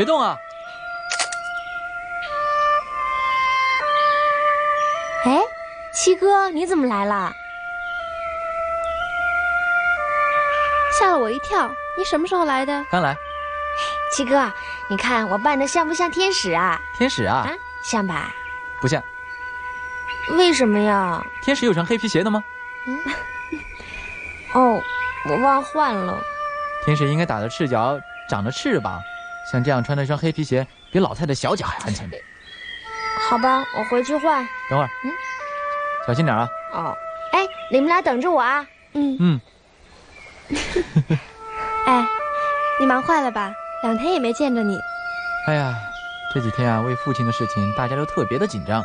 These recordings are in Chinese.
别动啊！哎，七哥，你怎么来了？吓了我一跳！你什么时候来的？刚来。七哥，你看我扮的像不像天使啊？天使啊？啊，像吧？不像。为什么呀？天使有穿黑皮鞋的吗？嗯。哦，我忘换了。天使应该打着赤脚，长着翅膀，像这样穿着一双黑皮鞋，比老太太小脚还安全。好吧，我回去换。等会儿，嗯，小心点啊。哦，哎，你们俩等着我啊。嗯嗯。哎，你忙坏了吧？两天也没见着你。哎呀，这几天啊，为父亲的事情，大家都特别的紧张。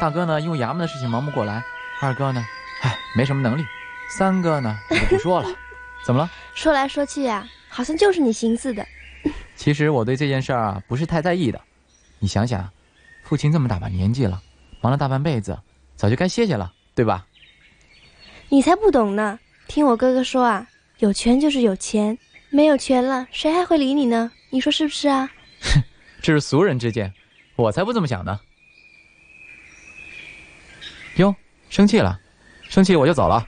大哥呢，因为衙门的事情忙不过来；二哥呢，哎，没什么能力；三哥呢，就不说了。怎么了？说来说去呀，好像就是你寻思的。其实我对这件事儿啊，不是太在意的。你想想。父亲这么大把年纪了，忙了大半辈子，早就该歇歇了，对吧？你才不懂呢！听我哥哥说啊，有权就是有钱，没有权了，谁还会理你呢？你说是不是啊？哼，这是俗人之见，我才不这么想呢。哟，生气了，生气我就走了。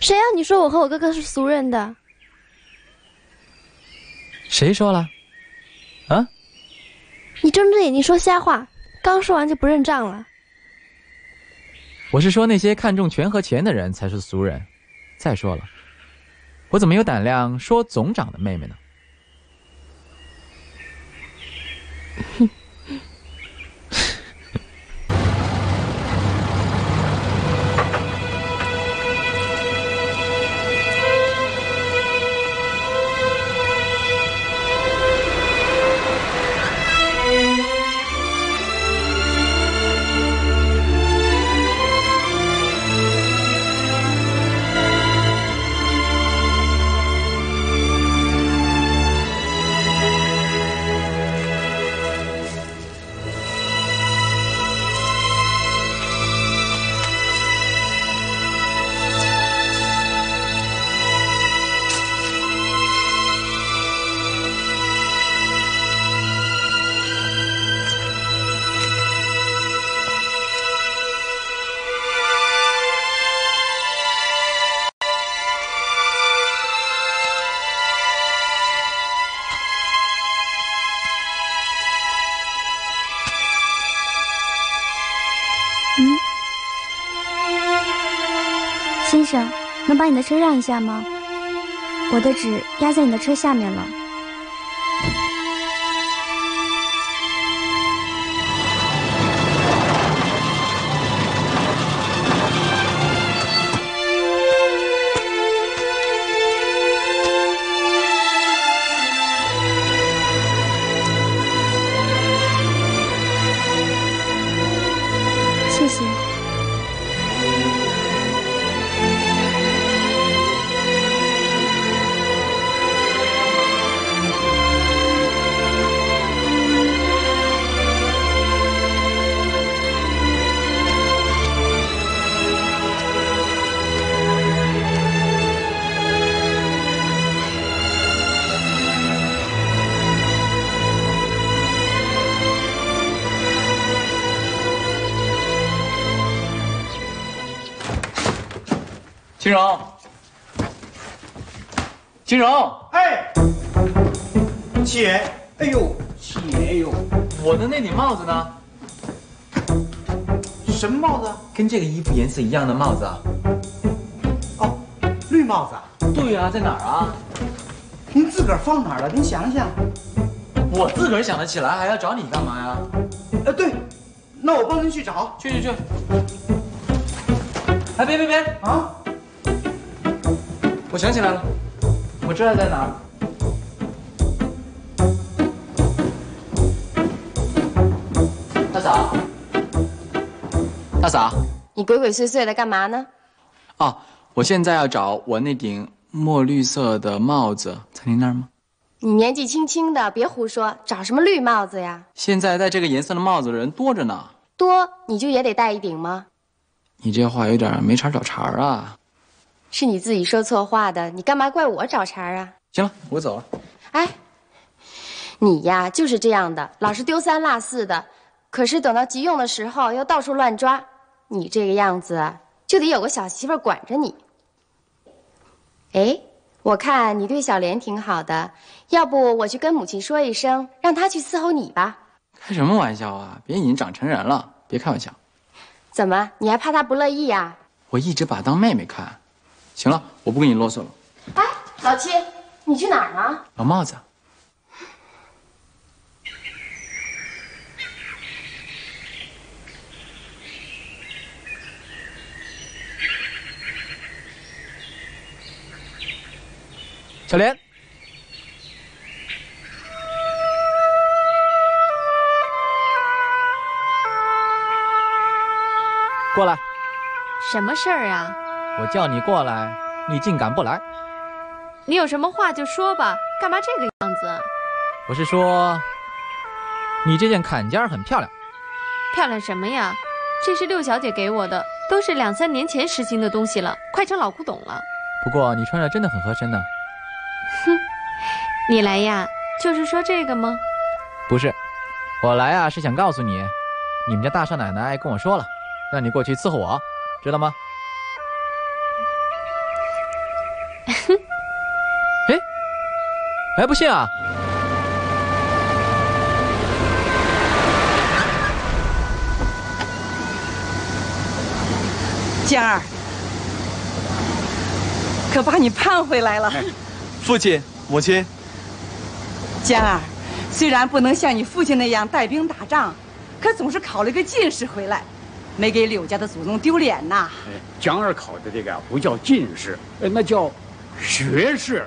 谁让你说我和我哥哥是俗人的？谁说了？你睁着眼睛说瞎话！刚说完就不认账了。我是说那些看重权和钱的人才是俗人。再说了，我怎么有胆量说总长的妹妹呢？哼。你的车让一下吗？我的纸压在你的车下面了。荣，哎，姐，哎呦，七爷哟，我的那顶帽子呢？什么帽子？跟这个衣服颜色一样的帽子。哦，绿帽子。对呀，在哪儿啊？您自个儿放哪儿了？您想想。我自个儿想得起来，还要找你干嘛呀？呃，对，那我帮您去找。去去去。哎，别别别啊！我想起来了，我知道在哪儿。大嫂，大嫂，你鬼鬼祟祟的干嘛呢？哦，我现在要找我那顶墨绿色的帽子，在您那儿吗？你年纪轻轻的，别胡说，找什么绿帽子呀？现在戴这个颜色的帽子的人多着呢。多，你就也得戴一顶吗？你这话有点没茬找茬啊。是你自己说错话的，你干嘛怪我找茬啊？行了，我走了。哎，你呀就是这样的，老是丢三落四的，可是等到急用的时候又到处乱抓。你这个样子就得有个小媳妇管着你。哎，我看你对小莲挺好的，要不我去跟母亲说一声，让她去伺候你吧。开什么玩笑啊！别已经长成人了，别开玩笑。怎么，你还怕她不乐意呀？我一直把她当妹妹看。行了，我不跟你啰嗦了。哎，老七，你去哪儿呢？老帽子。小莲，过来。什么事儿啊？我叫你过来，你竟敢不来？你有什么话就说吧，干嘛这个样子？我是说，你这件坎肩很漂亮。漂亮什么呀？这是六小姐给我的，都是两三年前实行的东西了，快成老古董了。不过你穿着真的很合身呢。哼。你来呀，就是说这个吗？不是，我来啊是想告诉你，你们家大少奶奶跟我说了，让你过去伺候我，知道吗？还不信啊？江儿，可把你盼回来了，父亲母亲。江儿，虽然不能像你父亲那样带兵打仗，可总是考了个进士回来，没给柳家的祖宗丢脸呐。江儿考的这个不叫进士，那叫学士。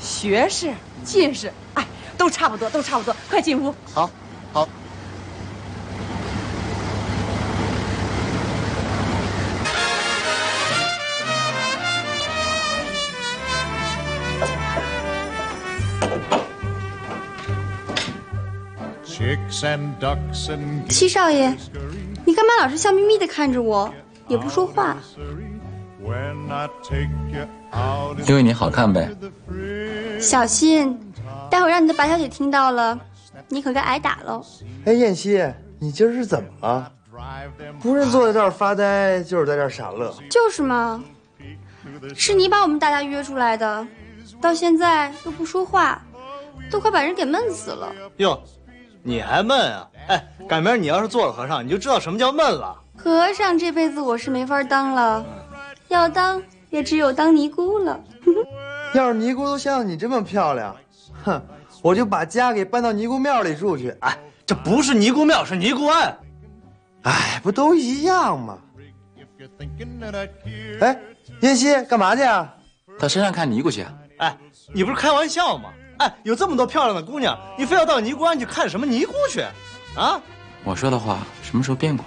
学士、进士，哎，都差不多，都差不多。快进屋。好，好。七少爷，你干嘛老是笑眯眯的看着我，也不说话？因为你好看呗。小心，待会让你的白小姐听到了，你可该挨打喽。哎，燕西，你今儿是怎么了？不是坐在这儿发呆，就是在这儿傻乐。就是嘛，是你把我们大家约出来的，到现在又不说话，都快把人给闷死了。哟。你还闷啊？哎，赶明儿你要是做了和尚，你就知道什么叫闷了。和尚这辈子我是没法当了，要当也只有当尼姑了。要是尼姑都像你这么漂亮，哼，我就把家给搬到尼姑庙里住去。哎，这不是尼姑庙，是尼姑庵。哎，不都一样吗？哎，燕西，干嘛去啊？到山上看尼姑去。哎，你不是开玩笑吗？哎，有这么多漂亮的姑娘，你非要到尼姑庵去看什么尼姑去？啊！我说的话什么时候变过？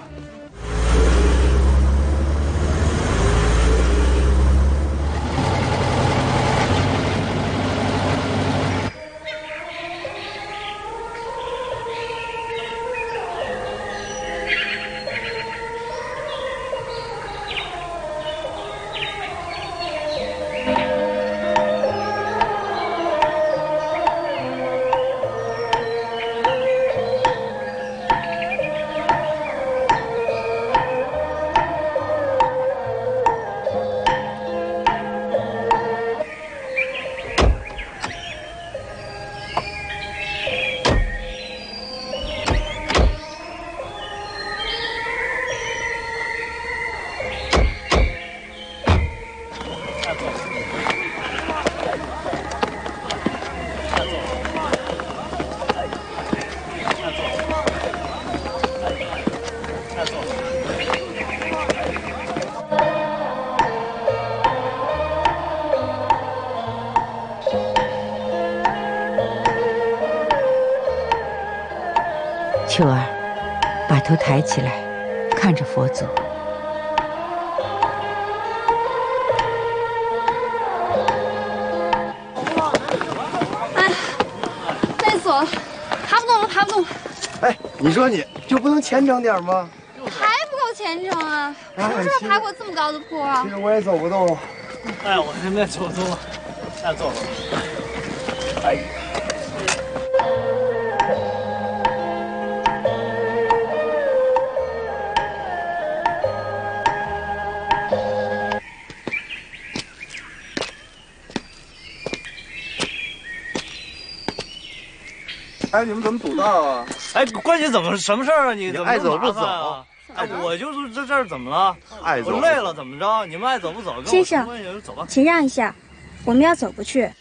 抬起来，看着佛祖。哎，累死我了，爬不动了，爬不动了。哎，你说你就不能虔诚点吗？还不够虔诚啊！什么时候爬过这么高的坡啊？其实我也走不动。哎，我现在走动了，再坐会儿。哎，你们怎么堵道啊？哎，关键怎么什么事儿啊？你怎么爱走不这么麻烦啊？哎，我就是这这儿怎么了？爱走我累了怎么着？你们爱走不走？跟我先生。请让一下，我们要走过去。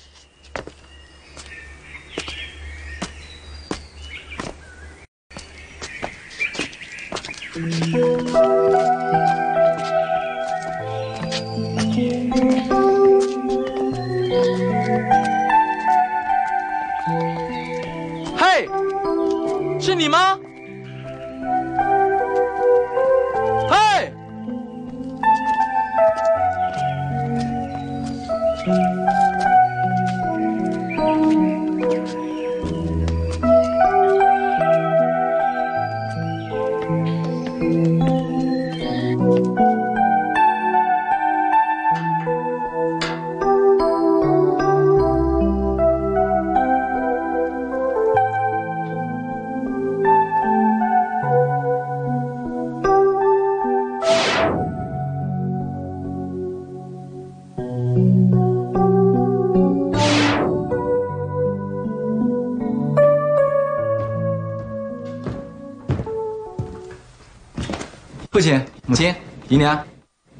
父亲、母亲、姨娘，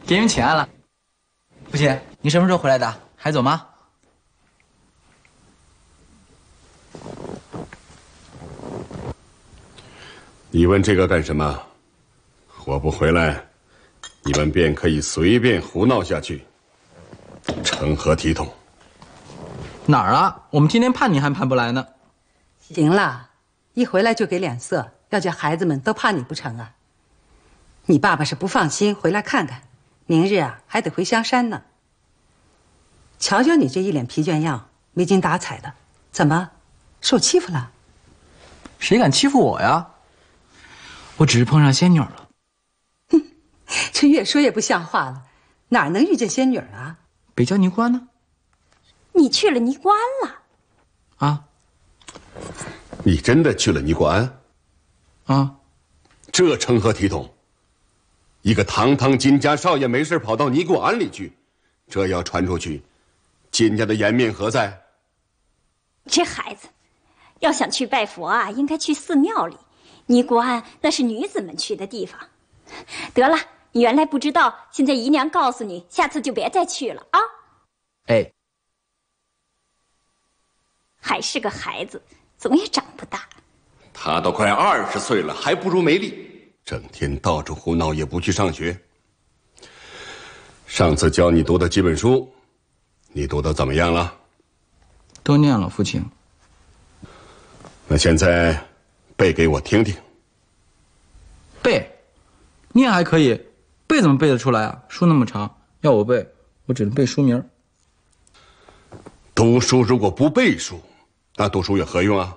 给你们请安了。父亲，你什么时候回来的？还走吗？你问这个干什么？我不回来，你们便可以随便胡闹下去，成何体统？哪儿啊？我们今天盼你还盼不来呢。行了，一回来就给脸色，要叫孩子们都怕你不成啊？你爸爸是不放心，回来看看，明日啊还得回香山呢。瞧瞧你这一脸疲倦样，没精打采的，怎么受欺负了？谁敢欺负我呀？我只是碰上仙女了。哼这越说越不像话了，哪能遇见仙女啊？北郊尼姑庵呢？你去了尼姑庵了？啊你真的去了尼姑庵？啊！这成何体统？一个堂堂金家少爷没事跑到尼姑庵里去，这要传出去，金家的颜面何在？这孩子，要想去拜佛啊，应该去寺庙里。尼姑庵那是女子们去的地方。得了，你原来不知道，现在姨娘告诉你，下次就别再去了啊。哎，还是个孩子，总也长不大。他都快二十岁了，还不如没力，整天到处胡闹，也不去上学。上次教你读的几本书，你读的怎么样了？都念了，父亲。那现在背给我听听。背，念还可以，背怎么背得出来啊？书那么长，要我背，我只能背书名。读书如果不背书，那读书有何用啊？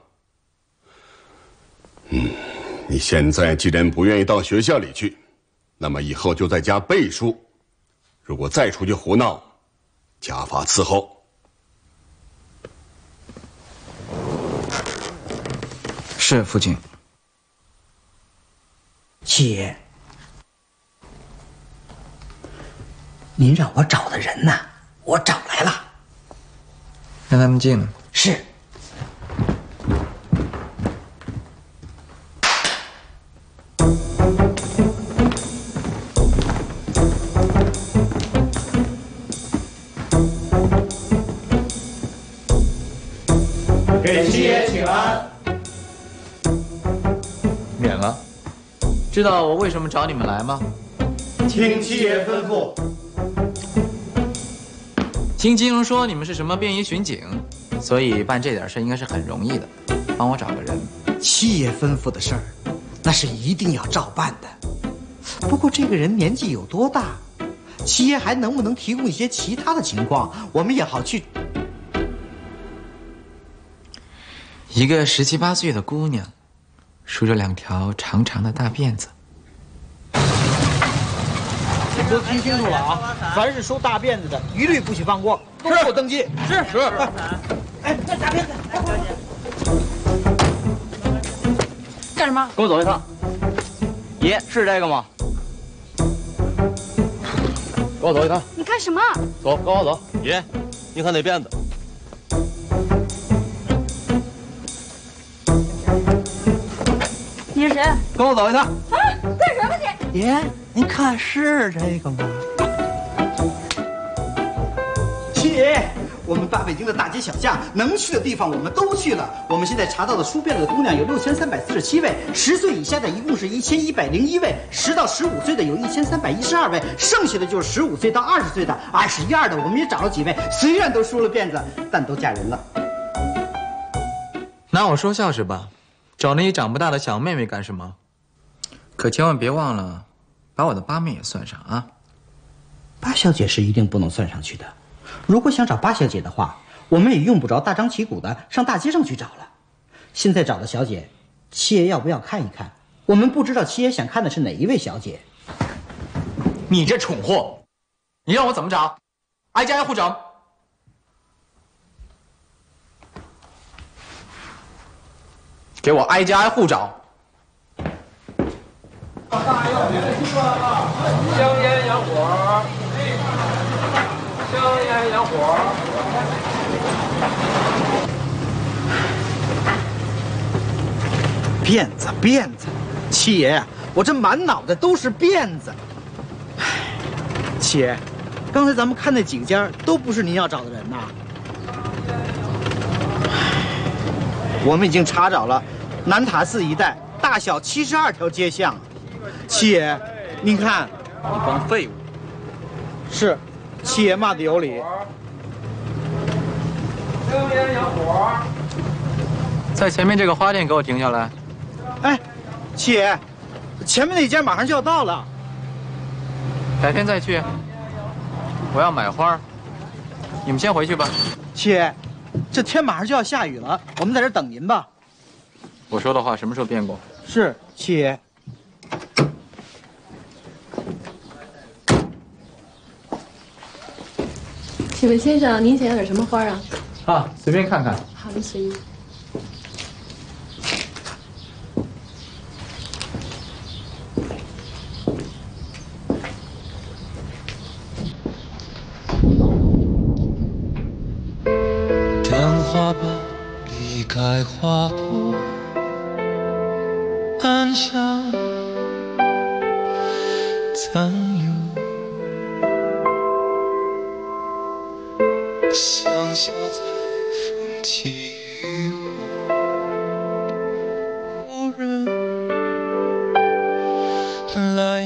嗯，你现在既然不愿意到学校里去，那么以后就在家背书。如果再出去胡闹，家法伺候。是父亲。七爷，您让我找的人呢，我找来了。让他们进来。是。知道我为什么找你们来吗？听七爷吩咐。听金荣说你们是什么便衣巡警，所以办这点事应该是很容易的。帮我找个人。七爷吩咐的事儿，那是一定要照办的。不过这个人年纪有多大？七爷还能不能提供一些其他的情况，我们也好去。一个十七八岁的姑娘，梳着两条长长的大辫子。你们都听清楚了啊！凡是梳大辫子的，一律不许放过，都给我登记。是是。哎，那大辫子，快快快！干什么？跟我走一趟。爷是这个吗？跟我走一趟。你干什么？走，跟我走。爷，你看那辫子。是谁？跟我走一趟。啊，干什么你？爷，您看是这个吗？七爷，我们大北京的大街小巷，能去的地方我们都去了。我们现在查到的书变了的姑娘有六千三百四十七位，十岁以下的一共是一千一百零一位，十到十五岁的有一千三百一十二位，剩下的就是十五岁到二十岁的，二十一二的我们也找了几位，虽然都梳了辫子，但都嫁人了。拿我说笑是吧？找那些长不大的小妹妹干什么？可千万别忘了，把我的八妹也算上啊！八小姐是一定不能算上去的。如果想找八小姐的话，我们也用不着大张旗鼓的上大街上去找了。现在找的小姐，七爷要不要看一看？我们不知道七爷想看的是哪一位小姐。你这蠢货，你让我怎么找？挨家挨户找？给我挨家挨户找！香烟洋火，香烟洋火。辫子，辫子，七爷，我这满脑袋都是辫子。唉，七爷，刚才咱们看那几个家都不是您要找的人呐。我们已经查找了南塔寺一带大小七十二条街巷，七爷，您看，一帮废物。是，七爷骂的有理。在前面这个花店给我停下来。哎，七爷，前面那家马上就要到了，改天再去。我要买花，你们先回去吧。七爷，这天马上就要下雨了，我们在这等您吧。我说的话什么时候变过？是，七爷。请问先生，您想要点什么花啊？啊，随便看看。好的，随意。让花瓣离开花朵，暗香残留，香消在风起雨落，无人来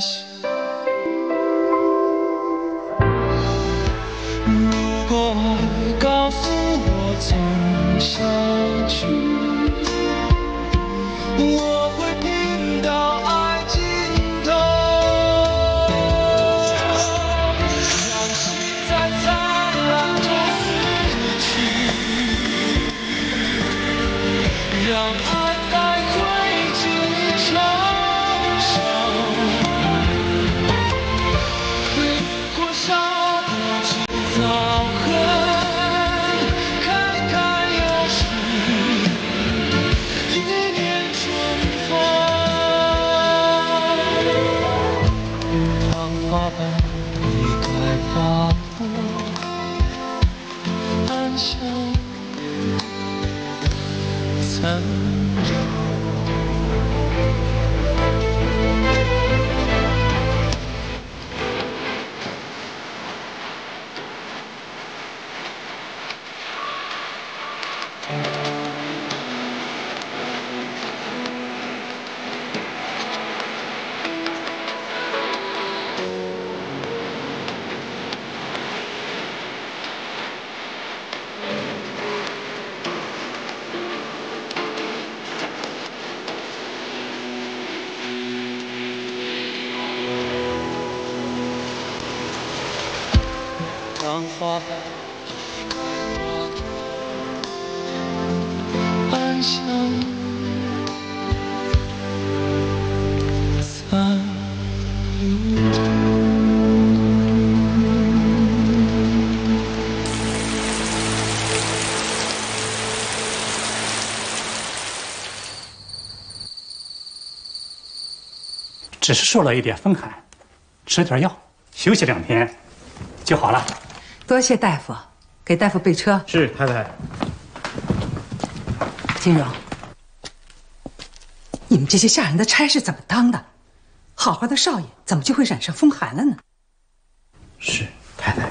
只是受了一点风寒，吃点药，休息两天就好了。多谢大夫，给大夫备车。是太太。金荣，你们这些下人的差事怎么当的？好好的少爷怎么就会染上风寒了呢？是太太，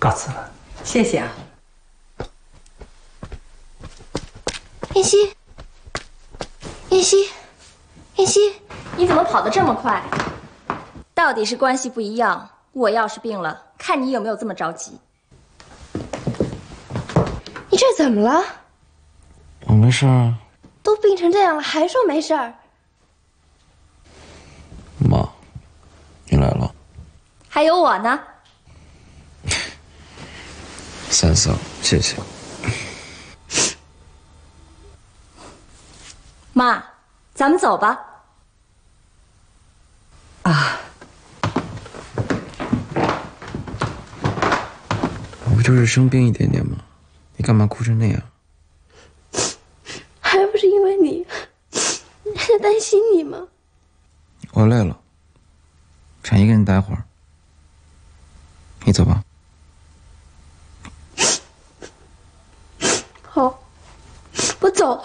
告辞了。谢谢啊。燕西，燕西，燕西，你怎么跑得这么快？到底是关系不一样。我要是病了，看你有没有这么着急。你这怎么了？我没事啊。都病成这样了，还说没事儿？妈，你来了。还有我呢。三嫂，谢谢。妈，咱们走吧。啊，我不就是生病一点点吗？你干嘛哭成那样？还不是因为你，人家担心你吗？我累了，想一个人待会儿。你走吧。好，我走。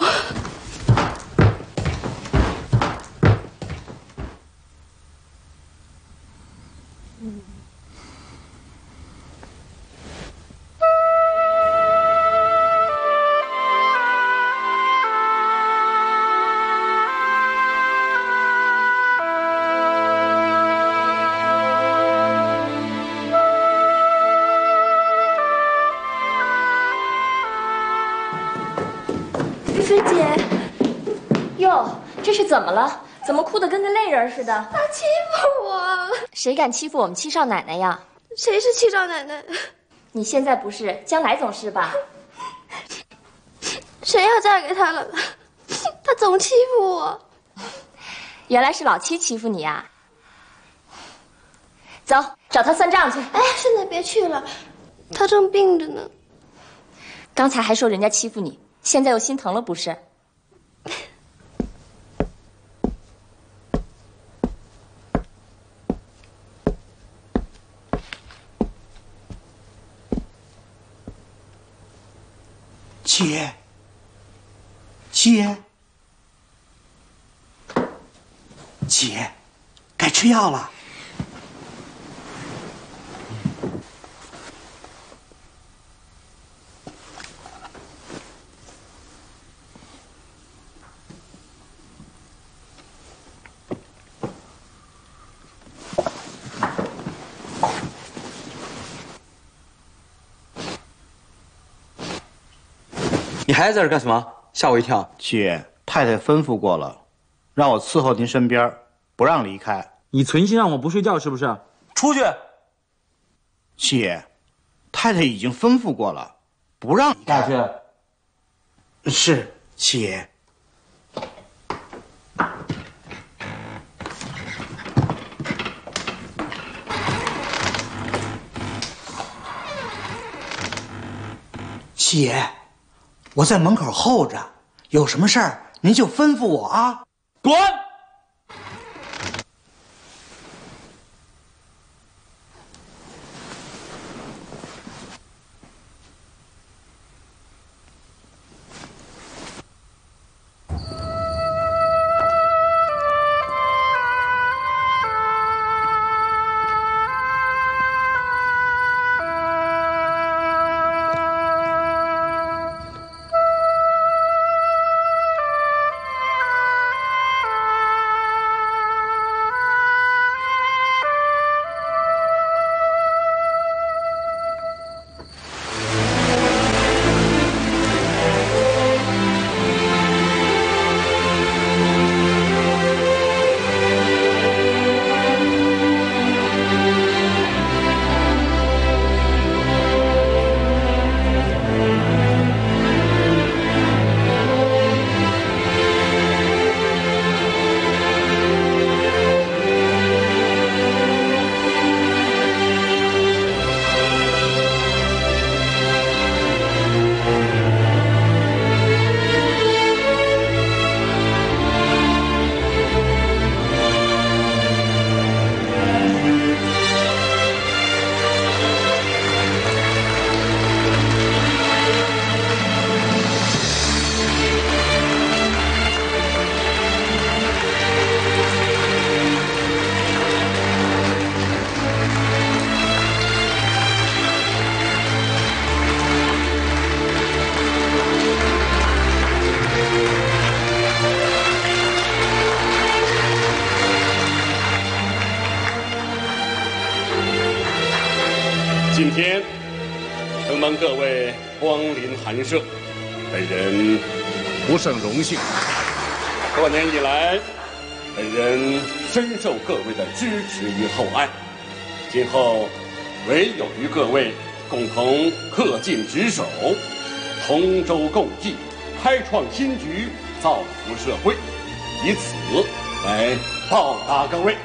怎么了？怎么哭得跟个泪人似的？他欺负我！谁敢欺负我们七少奶奶呀？谁是七少奶奶？你现在不是，将来总是吧？谁要嫁给他了？他总欺负我。原来是老七欺负你呀！走，找他算账去。哎，现在别去了，他正病着呢。刚才还说人家欺负你，现在又心疼了不是？姐，姐，姐，该吃药了。还在这干什么？吓我一跳！姐，太太吩咐过了，让我伺候您身边，不让离开。你存心让我不睡觉是不是？出去！姐，太太已经吩咐过了，不让离开。下去。是姐。姐，我在门口候着，有什么事儿您就吩咐我啊。滚！荣幸。多年以来，本人深受各位的支持与厚爱，今后唯有与各位共同恪尽职守，同舟共济，开创新局，造福社会，以此来报答各位。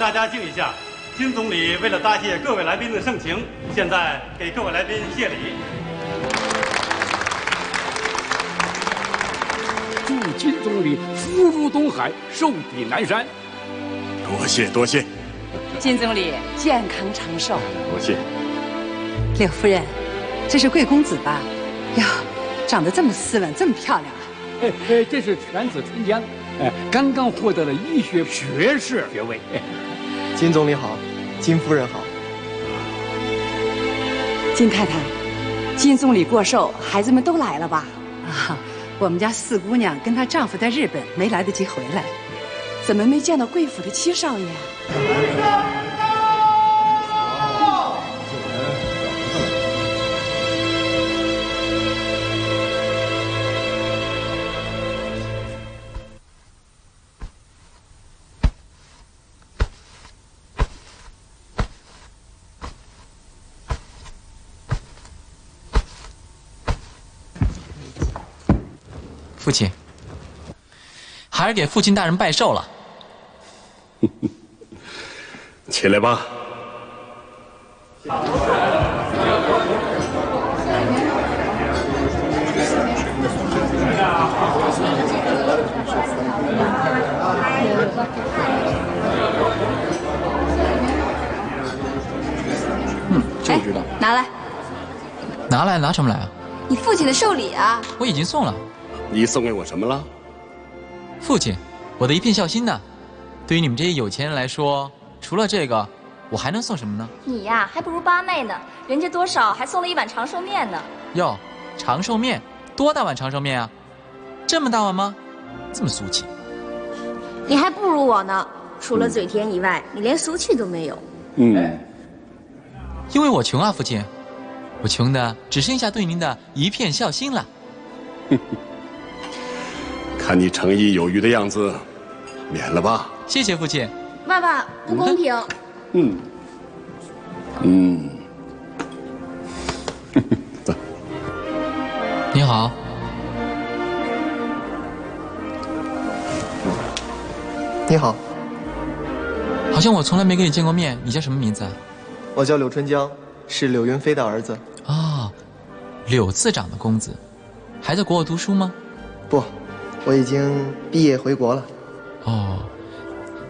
大家静一下。金总理为了答谢各位来宾的盛情，现在给各位来宾谢礼。祝金总理福如东海，寿比南山。多谢多谢，金总理健康长寿。多谢。柳夫人，这是贵公子吧？哟，长得这么斯文，这么漂亮啊！哎哎，这是犬子春江，哎，刚刚获得了医学学士学位。金总理好，金夫人好。金太太，金总理过寿，孩子们都来了吧？啊，我们家四姑娘跟她丈夫在日本，没来得及回来。怎么没见到贵府的七少爷？父亲，孩儿给父亲大人拜寿了。起来吧。嗯，就知道。拿来，拿来拿什么来啊？你父亲的寿礼啊！我已经送了。你送给我什么了？父亲，我的一片孝心呢。对于你们这些有钱人来说，除了这个，我还能送什么呢？你呀，还不如八妹呢，人家多少还送了一碗长寿面呢。哟，长寿面，多大碗长寿面啊？这么大碗吗？这么俗气。你还不如我呢，除了嘴甜以外，你连俗气都没有。嗯，因为我穷啊，父亲，我穷的只剩下对您的一片孝心了。看你诚意有余的样子，免了吧。谢谢父亲。爸爸，不公平。嗯，嗯，你好，你好，好像我从来没跟你见过面。你叫什么名字啊？我叫柳春江，是柳云飞的儿子。啊，柳次长的公子，还在国外读书吗？不，我已经毕业回国了。哦，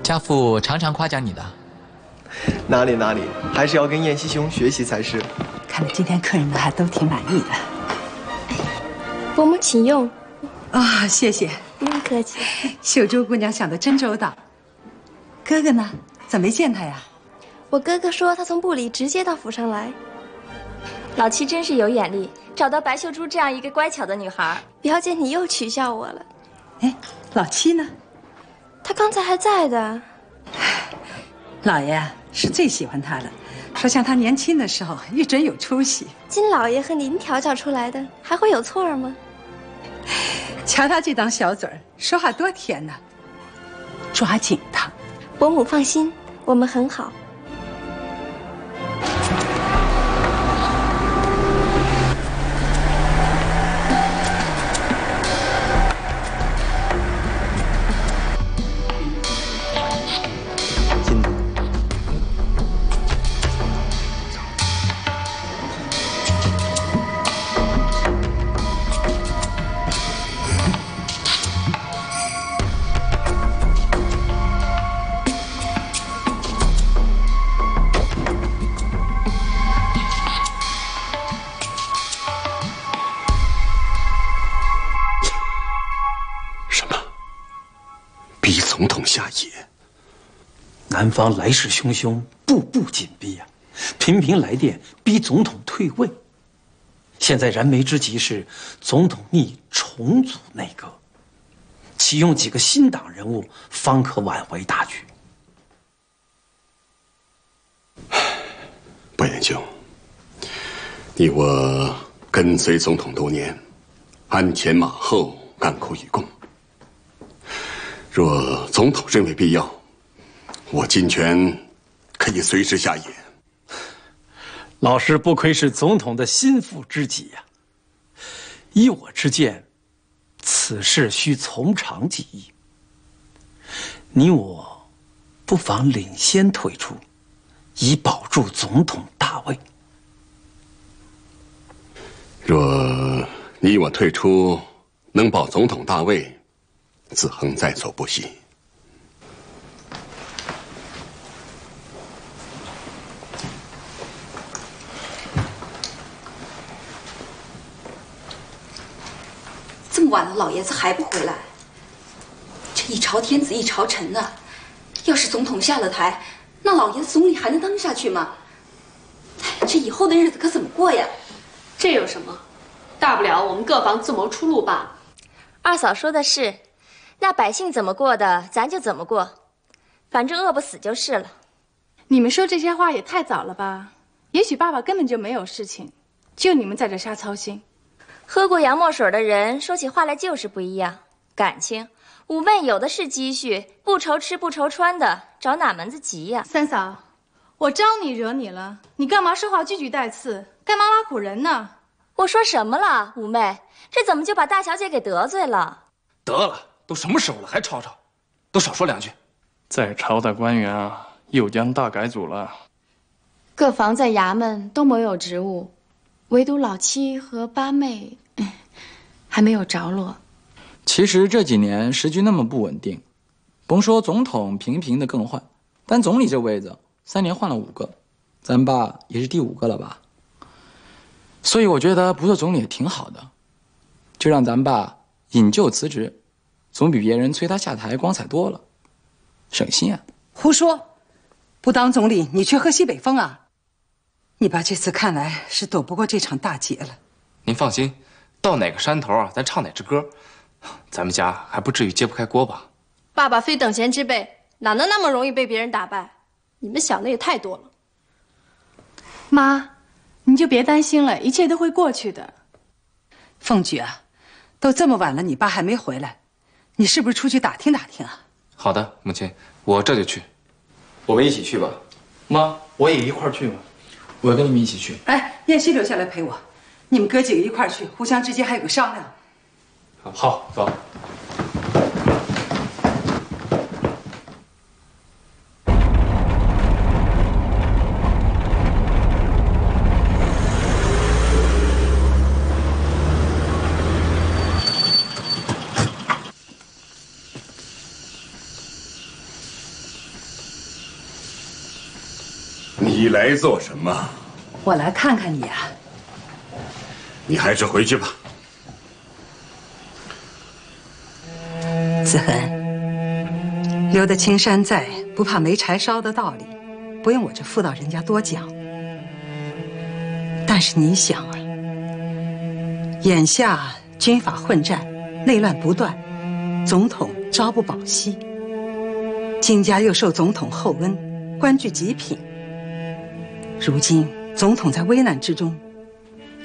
家父常常夸奖你的。哪里哪里，还是要跟燕西兄学习才是。看来今天客人们还都挺满意的。伯母请用。啊、谢谢。不用客气。秀珠姑娘想的真周到。哥哥呢？怎么没见他呀？我哥哥说他从部里直接到府上来。老七真是有眼力，找到白秀珠这样一个乖巧的女孩。表姐，你又取笑我了。哎，老七呢？他刚才还在的。老爷啊是最喜欢他的，说像他年轻的时候一准有出息。金老爷和您调教出来的，还会有错吗？瞧他这张小嘴儿，说话多甜呐。抓紧他。伯母放心，我们很好。南方来势汹汹，步步紧逼呀、频频来电逼总统退位。现在燃眉之急是总统拟重组内阁，启用几个新党人物，方可挽回大局。伯颜兄，你我跟随总统多年，鞍前马后，甘苦与共。若总统认为必要，我金泉可以随时下野。老师不愧是总统的心腹知己呀！依我之见，此事需从长计议。你我不妨领先退出，以保住总统大位。若你我退出能保总统大位，子恒在所不惜。晚了，老爷子还不回来？这一朝天子一朝臣呢，要是总统下了台，那老爷子总理还能当下去吗？这以后的日子可怎么过呀？这有什么？大不了我们各房自谋出路罢。二嫂说的是，那百姓怎么过的，咱就怎么过，反正饿不死就是了。你们说这些话也太早了吧？也许爸爸根本就没有事情，就你们在这瞎操心。喝过洋墨水的人说起话来就是不一样，感情五妹有的是积蓄，不愁吃不愁穿的，找哪门子急呀？三嫂，我招你惹你了？你干嘛说话句句带刺？干嘛挖苦人呢？我说什么了，五妹？这怎么就把大小姐给得罪了？得了，都什么时候了还吵吵，都少说两句。在朝的官员啊，又将大改组了。各房在衙门都没有职务，唯独老七和八妹，还没有着落。其实这几年时局那么不稳定，甭说总统频频的更换，单总理这位子三年换了五个，咱爸也是第五个了吧？所以我觉得不做总理也挺好的，就让咱爸引咎辞职，总比别人催他下台光彩多了，省心啊！胡说，不当总理你去喝西北风啊？你爸这次看来是躲不过这场大劫了。您放心，到哪个山头啊，咱唱哪支歌，咱们家还不至于揭不开锅吧？爸爸非等闲之辈，哪能那么容易被别人打败？你们想的也太多了。妈，你就别担心了，一切都会过去的。凤菊啊，都这么晚了，你爸还没回来，你是不是出去打听打听啊？好的，母亲，我这就去。我们一起去吧。妈，我也一块儿去吧。我要跟你们一起去。哎，燕西留下来陪我，你们哥几个一块儿去，互相之间还有个商量。好，走。你来做什么？我来看看你啊。你还是回去吧。子恒，留得青山在，不怕没柴烧的道理，不用我这妇道人家多讲。但是你想啊，眼下军阀混战，内乱不断，总统朝不保夕，金家又受总统厚恩，官居极品。如今总统在危难之中，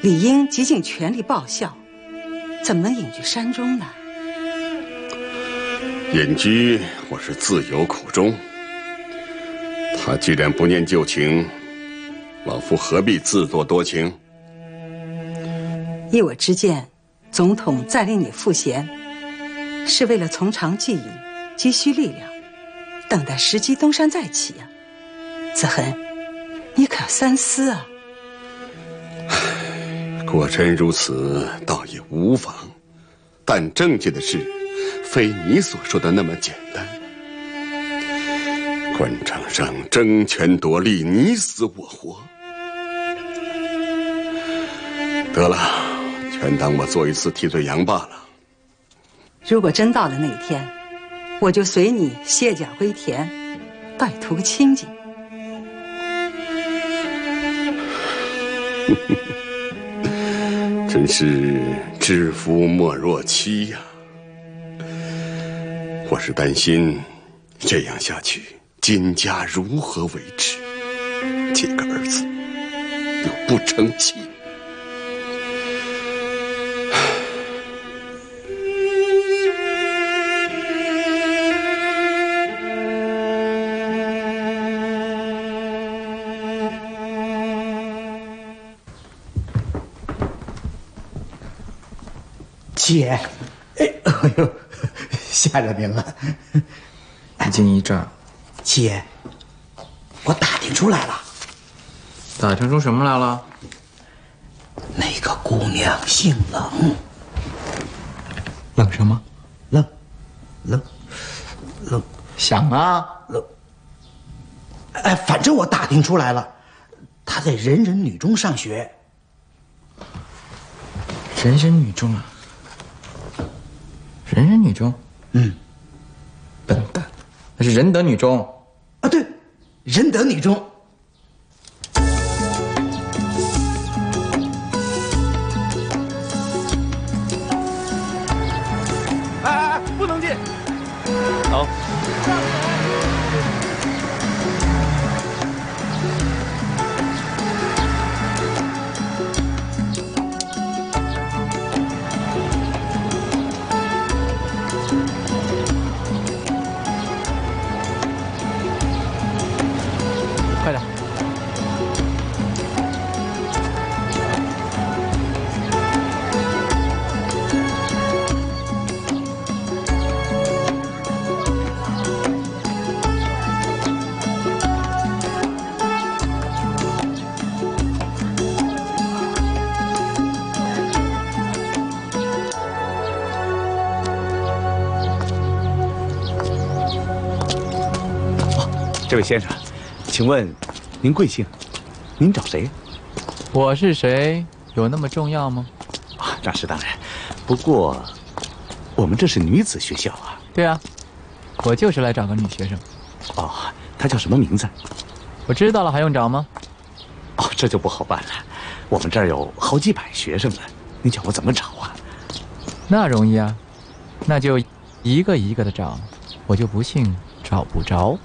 理应竭尽全力报效，怎么能隐居山中呢？隐居我是自有苦衷。他既然不念旧情，老夫何必自作多情？依我之见，总统再令你赋闲，是为了从长计议，积蓄力量，等待时机东山再起啊。子恒，你可要三思啊！果真如此，倒也无妨。但政界的事，非你所说的那么简单。官场上争权夺利，你死我活。得了，全当我做一次替罪羊罢了。如果真到了那一天，我就随你卸甲归田，拜图个清静。真是知夫莫若妻呀！我是担心，这样下去，金家如何维持？几个儿子又不成器。姐，哎，哎呦，吓着您了。一惊一乍，姐，我打听出来了，打听出什么来了？那个姑娘姓冷，冷什么？冷，冷，冷，想啊，冷。哎，反正我打听出来了，她在人人女中上学。人人女中啊，中，嗯，笨蛋，那是仁德女中。啊，对，仁德女中。先生，请问您贵姓？您找谁？我是谁？有那么重要吗？啊，那是当然。不过，我们这是女子学校啊。对啊，我就是来找个女学生。哦，她叫什么名字？我知道了，还用找吗？哦，这就不好办了。我们这儿有好几百学生呢，你叫我怎么找啊？那容易啊，那就一个一个的找，我就不信找不着。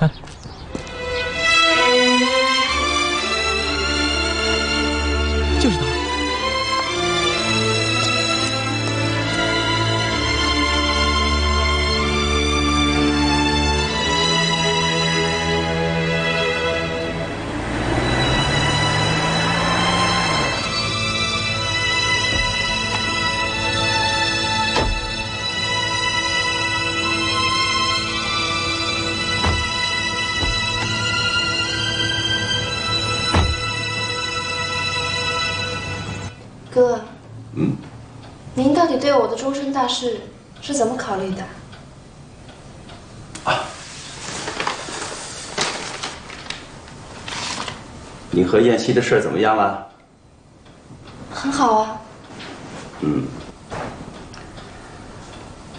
哼。我的终身大事是怎么考虑的？啊你和燕西的事儿怎么样了？很好啊，嗯，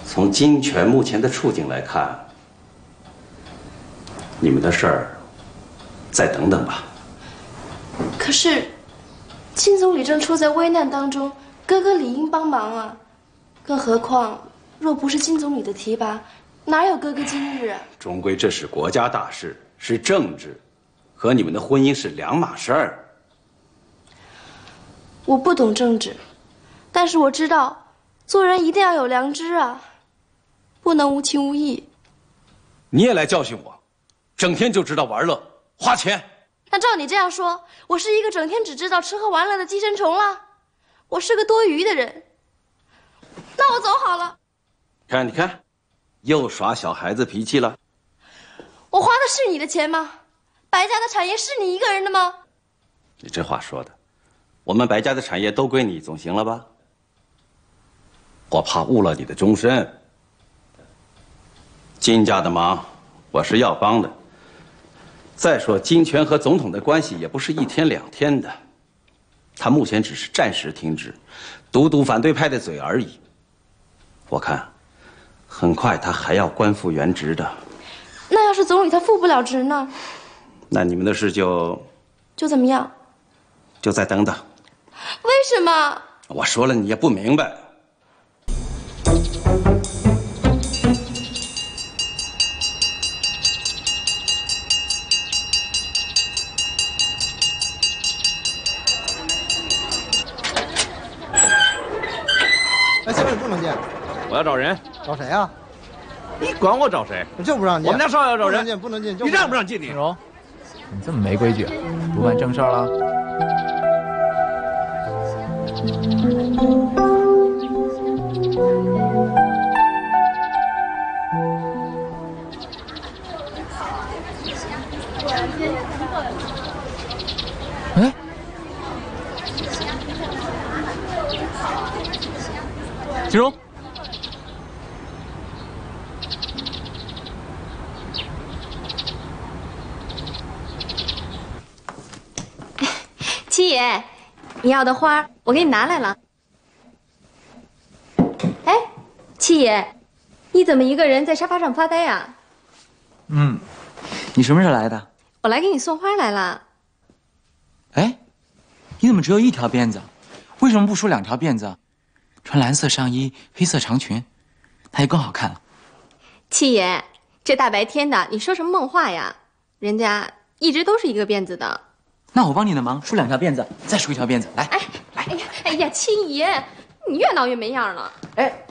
从金泉目前的处境来看，你们的事儿再等等吧。可是金总理正处在危难当中，哥哥理应帮忙啊。更何况，若不是金总理的提拔，哪有哥哥今日啊？终归这是国家大事，是政治，和你们的婚姻是两码事儿。我不懂政治，但是我知道，做人一定要有良知啊，不能无情无义。你也来教训我，整天就知道玩乐、花钱。那照你这样说，我是一个整天只知道吃喝玩乐的寄生虫了，我是个多余的人。那我走好了。看，你看，又耍小孩子脾气了。我花的是你的钱吗？白家的产业是你一个人的吗？你这话说的，我们白家的产业都归你，总行了吧？我怕误了你的终身。金家的忙，我是要帮的。再说，金泉和总统的关系也不是一天两天的，他目前只是暂时停止，堵堵反对派的嘴而已。我看，很快他还要官复原职的。那要是总理他复不了职呢？那你们的事就就怎么样？就再等等。为什么？我说了你也不明白。找谁啊？你管我找谁？我就不让进。我们家少爷要找人。不能进，不能进。你让不让进？你荣，你这么没规矩，不办正事儿了？要的花我给你拿来了。哎，七爷，你怎么一个人在沙发上发呆啊？嗯，你什么时候来的？我来给你送花来了。哎，你怎么只有一条辫子？为什么不梳两条辫子？穿蓝色上衣，黑色长裙，那就更好看了。七爷，这大白天的，你说什么梦话呀？人家一直都是一个辫子的。那我帮你的忙，梳两条辫子，再梳一条辫子，来。哎，来哎呀，哎呀，七爷，你越闹越没样了。哎，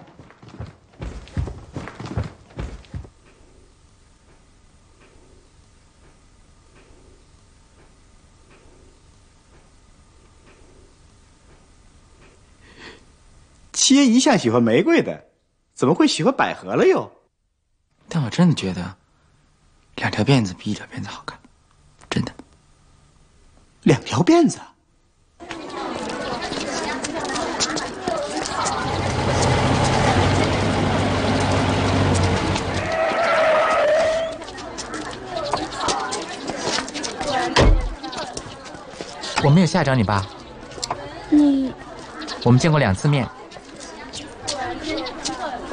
七爷一向喜欢玫瑰的，怎么会喜欢百合了又？但我真的觉得，两条辫子比一条辫子好看，真的。两条辫子。我没有吓着你吧？你，我们见过两次面。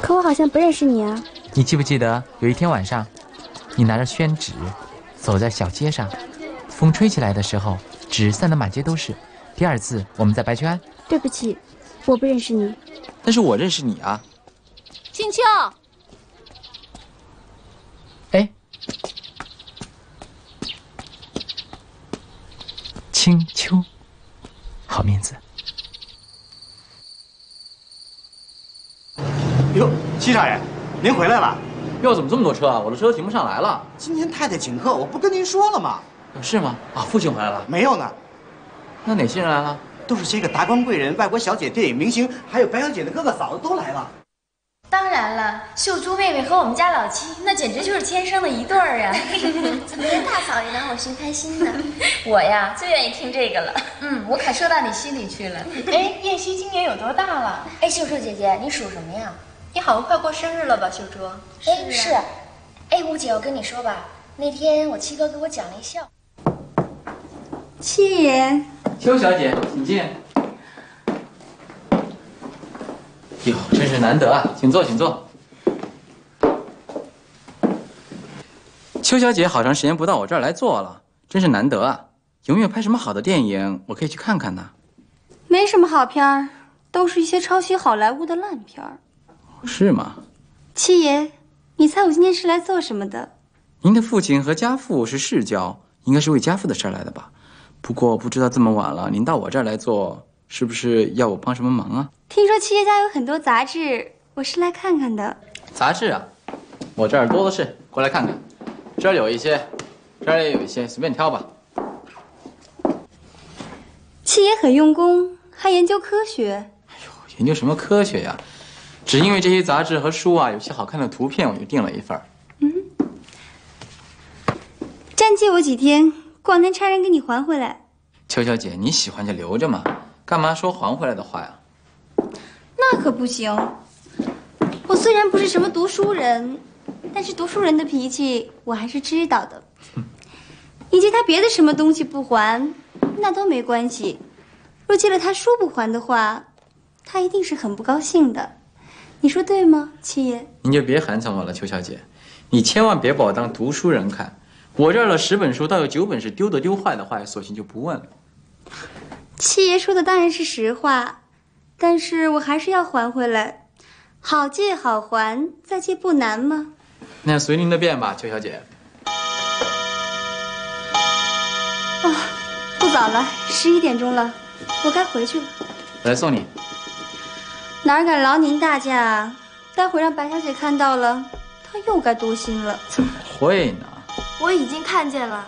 可我好像不认识你啊。你记不记得有一天晚上，你拿着宣纸，走在小街上，风吹起来的时候，纸散得满街都是。第二次我们在白泉。对不起，我不认识你。但是我认识你啊。青秋。哎，青秋，好名字。哟，七少爷，您回来了？哟，怎么这么多车啊？我的车停不上来了。今天太太请客，我不跟您说了吗？是吗？啊，父亲回来了？没有呢。那哪些人来了？都是些个达官贵人、外国小姐、电影明星，还有白小姐的哥哥嫂子都来了。当然了，秀珠妹妹和我们家老七那简直就是天生的一对儿啊！怎么连大嫂也拿我寻开心呢？我呀，最愿意听这个了。嗯，我可说到你心里去了。哎，燕西今年有多大了？哎，秀珠姐姐，你属什么呀？你好像快过生日了吧，秀珠？哎，是。哎，吴姐，我跟你说吧，那天我七哥给我讲了一笑。七爷，邱小姐，请进。哟，真是难得啊，请坐，请坐。邱小姐好长时间不到我这儿来坐了，真是难得啊。有没有拍什么好的电影，我可以去看看呢？没什么好片儿，都是一些抄袭好莱坞的烂片儿。是吗？七爷，你猜我今天是来做什么的？您的父亲和家父是世交，应该是为家父的事儿来的吧？不过不知道这么晚了，您到我这儿来做，是不是要我帮什么忙啊？听说七爷家有很多杂志，我是来看看的。杂志啊，我这儿多的是，过来看看。这儿有一些，这儿也有一些，随便挑吧。七爷很用功，还研究科学。哎呦研究什么科学呀？只因为这些杂志和书啊，有些好看的图片，我就订了一份。嗯暂借我几天，过两天差人给你还回来。邱小姐，你喜欢就留着嘛，干嘛说还回来的话呀？那可不行。我虽然不是什么读书人，但是读书人的脾气我还是知道的。你借他别的什么东西不还，那都没关系。若借了他书不还的话，他一定是很不高兴的。你说对吗，七爷？您就别寒碜我了，邱小姐，你千万别把我当读书人看。我这儿的十本书，倒有九本是丢的丢坏的坏，索性就不问了。七爷说的当然是实话，但是我还是要还回来。好借好还，再借不难吗？那随您的便吧，邱小姐。啊，不早了，十一点钟了，我该回去了。我来送你。哪敢劳您大驾啊！待会让白小姐看到了，她又该多心了。怎 么会呢？我已经看见了。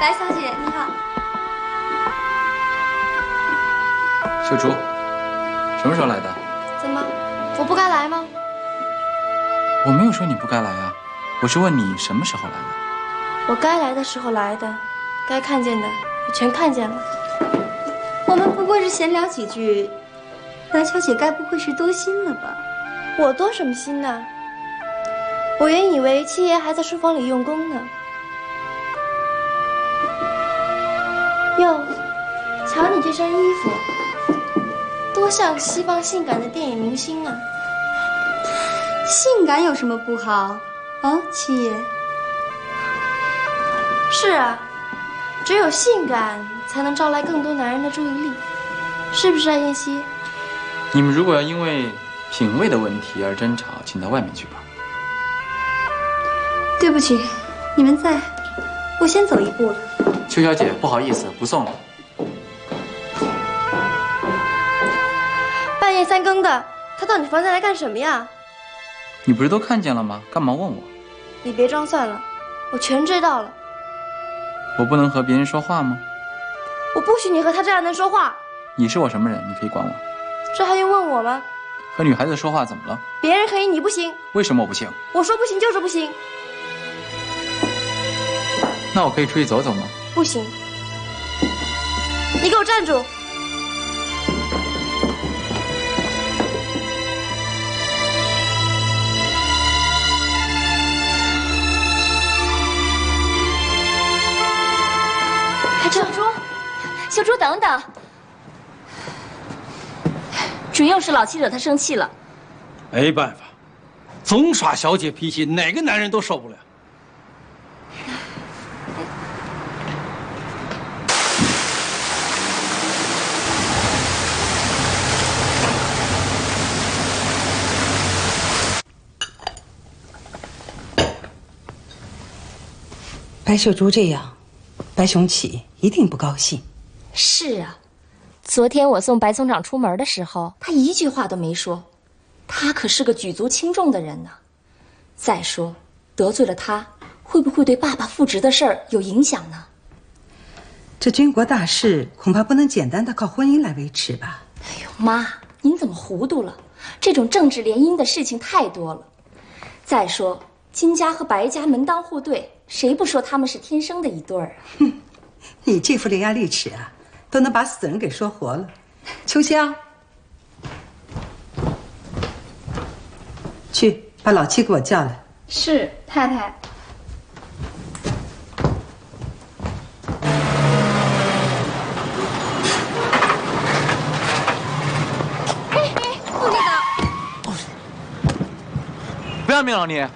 白小姐，你好。秀珠，什么时候来的？怎么，我不该来吗？我没有说你不该来啊，我是问你什么时候来的。我该来的时候来的，该看见的我全看见了。我们不过是闲聊几句，白小姐该不会是多心了吧？我多什么心呢？我原以为七爷还在书房里用功呢。哟，瞧你这身衣服，多像西方性感的电影明星啊！性感有什么不好？啊，七爷。是啊，只有性感才能招来更多男人的注意力，是不是啊，燕西？你们如果要因为品味的问题而争吵，请到外面去吧。对不起，你们在，我先走一步了。邱小姐，不好意思，不送了。半夜三更的，他到你房间来干什么呀？你不是都看见了吗？干嘛问我？你别装蒜了，我全知道了。我不能和别人说话吗？我不许你和他这样能说话。你是我什么人？你可以管我。这还用问我吗？和女孩子说话怎么了？别人可以，你不行。为什么我不行？我说不行就是不行。那我可以出去走走吗？不行。你给我站住！秀珠，秀珠，等等，准又是老七惹他生气了。没办法，总耍小姐脾气，哪个男人都受不了。白秀珠这样，白雄起一定不高兴。是啊，昨天我送白总长出门的时候，他一句话都没说。他可是个举足轻重的人呢。再说，得罪了他，会不会对爸爸复职的事儿有影响呢？这军国大事恐怕不能简单的靠婚姻来维持吧？哎呦，妈，您怎么糊涂了？这种政治联姻的事情太多了。再说，金家和白家门当户对，谁不说他们是天生的一对儿啊？哼，你这副伶牙俐齿啊，都能把死人给说活了。秋香，去把老七给我叫来。是太太。哎哎，不那个。不要命了你！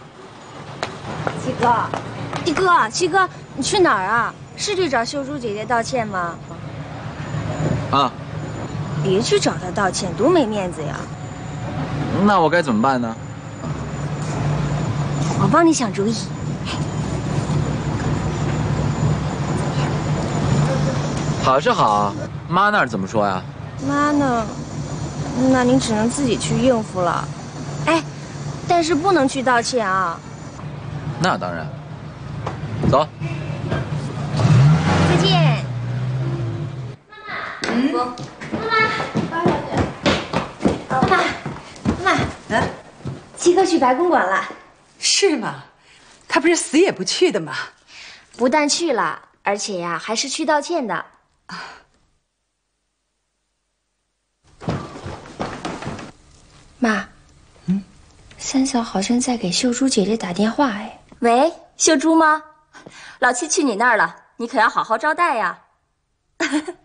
七哥，七哥，七哥，你去哪儿啊？是去找秀珠姐姐道歉吗？啊，别去找他道歉，多没面子呀！那我该怎么办呢？我帮你想主意。好是好，妈那儿怎么说呀？妈呢？那您只能自己去应付了。哎，但是不能去道歉啊！那当然。走。再见。嗯，妈妈，妈妈，妈妈，啊，七哥去白公馆了。是吗？他不是死也不去的吗？不但去了，而且呀，还是去道歉的。妈，嗯，三嫂好像在给秀珠姐姐打电话。哎，喂，秀珠吗？老七去你那儿了，你可要好好招待呀。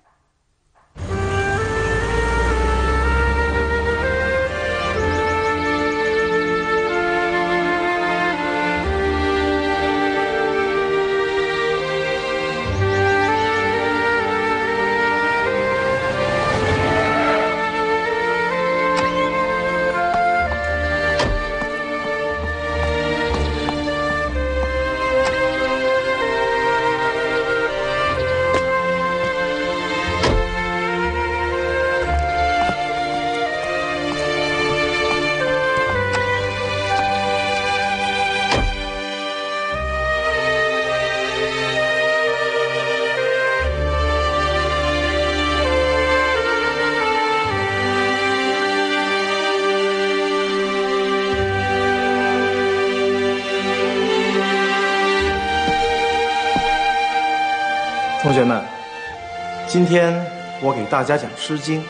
大家讲《诗经》：“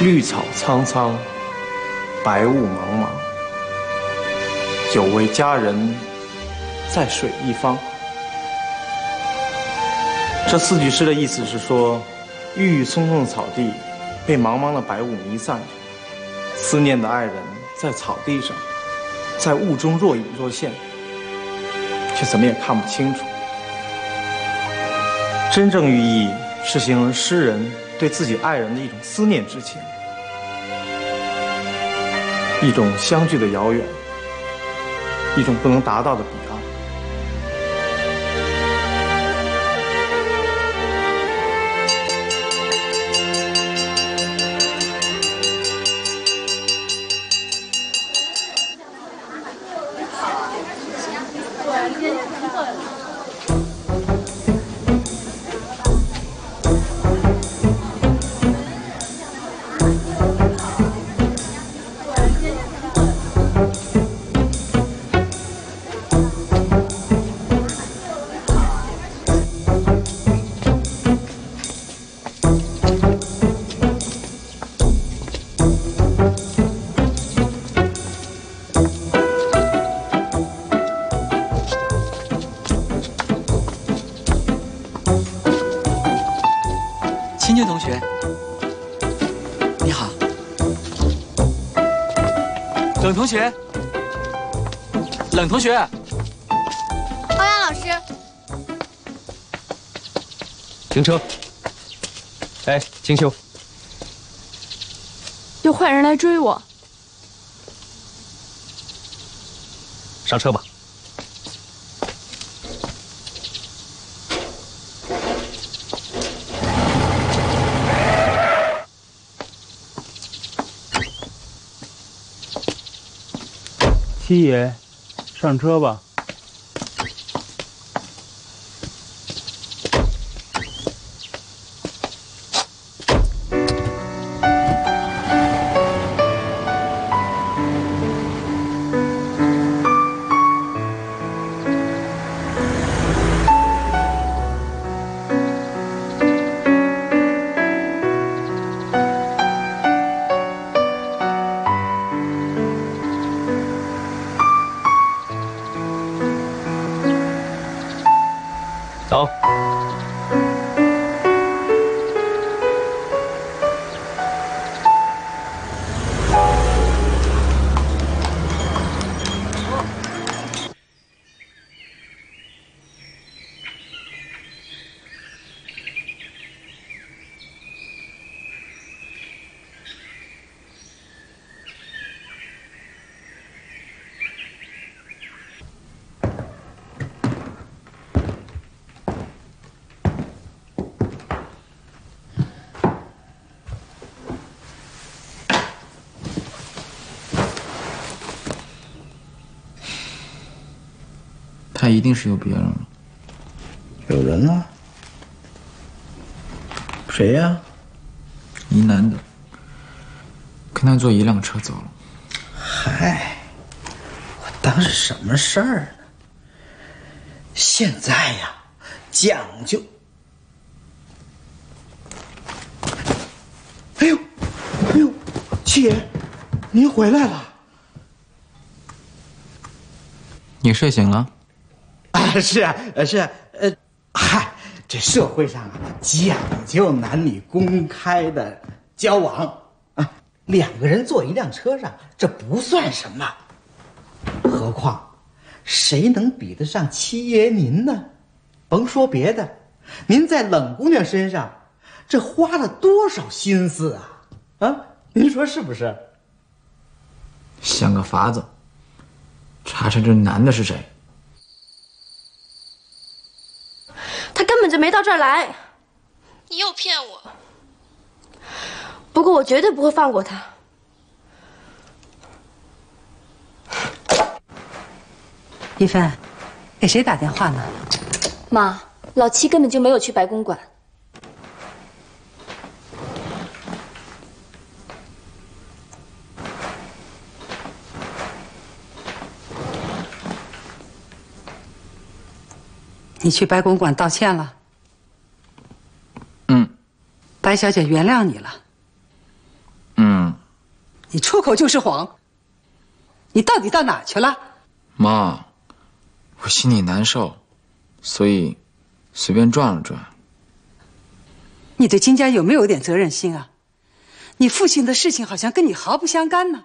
绿草苍苍，白雾茫茫，有位佳人在水一方。”这四句诗的意思是说，郁郁葱葱的草地被茫茫的白雾弥散着，思念的爱人在草地上，在雾中若隐若现，却怎么也看不清楚。真正寓意是形容诗人对自己爱人的一种思念之情，一种相聚的遥远，一种不能达到的彼同学，冷同学，欧阳老师，停车！哎，清秋，有坏人来追我。上车吧。七爷，上车吧。一定是有别人了。有人啊？谁呀、一男的，跟他坐一辆车走了。嗨，我当是什么事儿呢？现在呀，讲究。哎呦，哎呦，七爷，您回来了。你睡醒了？是啊，是啊，呃，嗨，这社会上啊讲究男女公开的交往啊，两个人坐一辆车上，这不算什么。何况，谁能比得上七爷您呢？甭说别的，您在冷姑娘身上，这花了多少心思啊？啊，您说是不是？想个法子，查查这男的是谁。他根本就没到这儿来，你又骗我。不过我绝对不会放过他。一帆，给谁打电话呢？妈，老七根本就没有去白公馆。你去白公馆道歉了？嗯。白小姐原谅你了。嗯。你出口就是谎。你到底到哪去了？妈，我心里难受，所以随便转了转。你对金家有没有点责任心啊？你父亲的事情好像跟你毫不相干呢。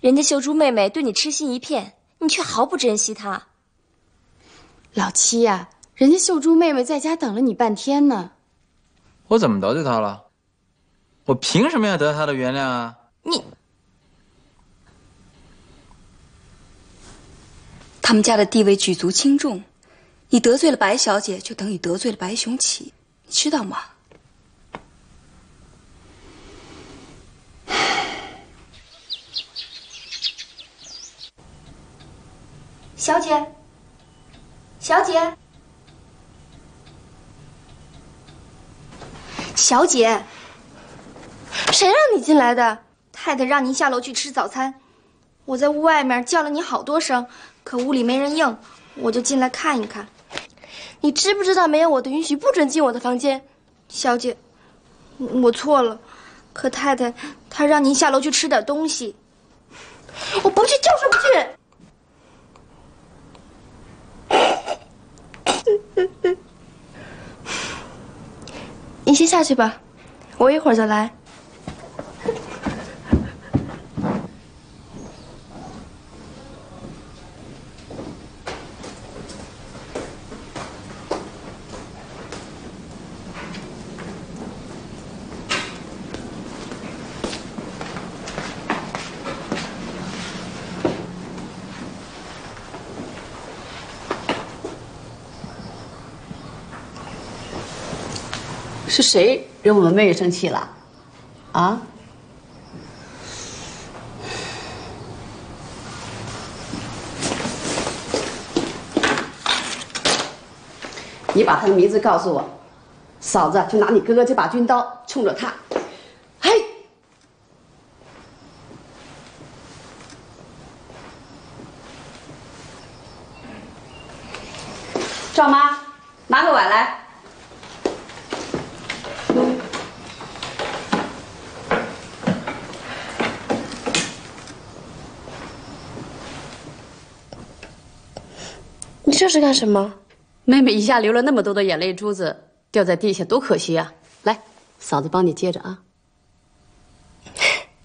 人家秀珠妹妹对你痴心一片，你却毫不珍惜她。老七呀，人家秀珠妹妹在家等了你半天呢。我怎么得罪她了？我凭什么要得她的原谅啊？你。他们家的地位举足轻重，你得罪了白小姐，就等于得罪了白雄起，你知道吗？小姐，小姐，小姐，谁让你进来的？太太让您下楼去吃早餐，我在屋外面叫了你好多声。可屋里没人应，我就进来看一看。你知不知道没有我的允许不准进我的房间？小姐，我错了。可太太她让您下楼去吃点东西，我不去就是不去。你先下去吧，我一会儿就来。是谁惹我们妹妹生气了？啊？你把他的名字告诉我，嫂子就拿你哥哥这把军刀冲着他。嘿，赵妈，拿个碗来。这是干什么？妹妹一下流了那么多的眼泪珠子，掉在地下多可惜啊！来，嫂子帮你接着啊。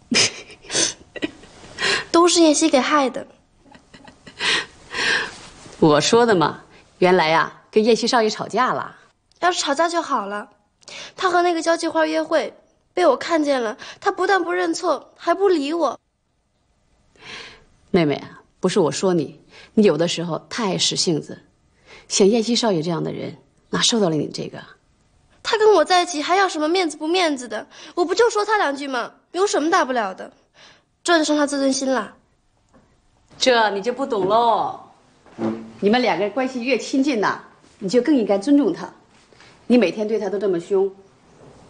都是燕西给害的。我说的嘛，原来呀，跟燕西少爷吵架了。要是吵架就好了。他和那个交际花约会，被我看见了。他不但不认错，还不理我。妹妹啊，不是我说你，你有的时候太爱使性子。像燕西少爷这样的人，哪受得了你这个？他跟我在一起还要什么面子不面子的？我不就说他两句吗？有什么大不了的？这就伤他自尊心了。这你就不懂喽。你们两个人关系越亲近呐，你就更应该尊重他。你每天对他都这么凶，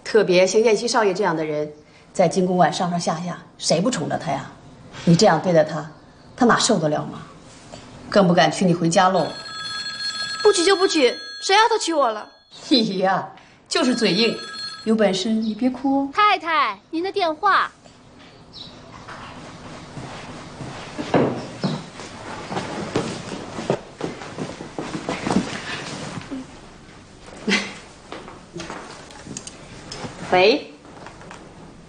特别像燕西少爷这样的人，在金公馆上上下下，谁不宠着他呀？你这样对待他，他哪受得了吗？更不敢娶你回家喽。不娶就不娶，谁要他娶我了？你 呀，就是嘴硬。有本事你别哭哦。太太，您的电话。喂。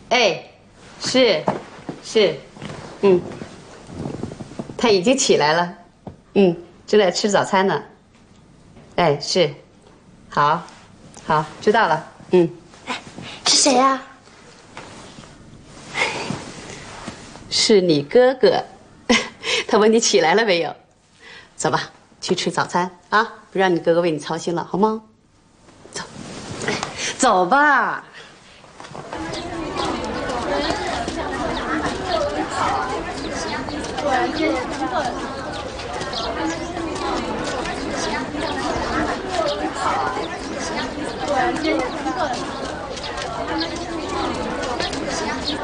哎，是，是，嗯，他已经起来了，嗯，正在吃早餐呢。哎，是，好，好，知道了，嗯。哎是谁呀？是你哥哥，他问你起来了没有？走吧，去吃早餐啊！不让你哥哥为你操心了，好吗？走，走吧。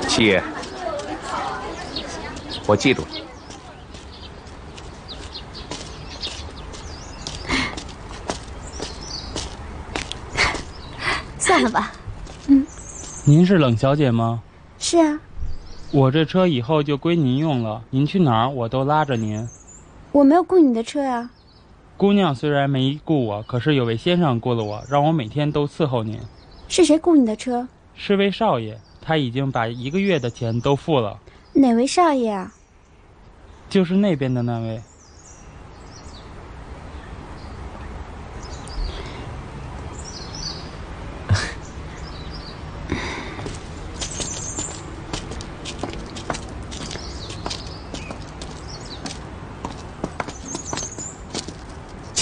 七爷我记住。了 算了吧。嗯。您是冷小姐吗？是啊。我这车以后就归您用了，您去哪儿我都拉着您。我没有雇你的车啊。姑娘虽然没雇我，可是有位先生雇了我，让我每天都伺候您。是谁雇你的车？是位少爷，他已经把一个月的钱都付了。哪位少爷啊？就是那边的那位。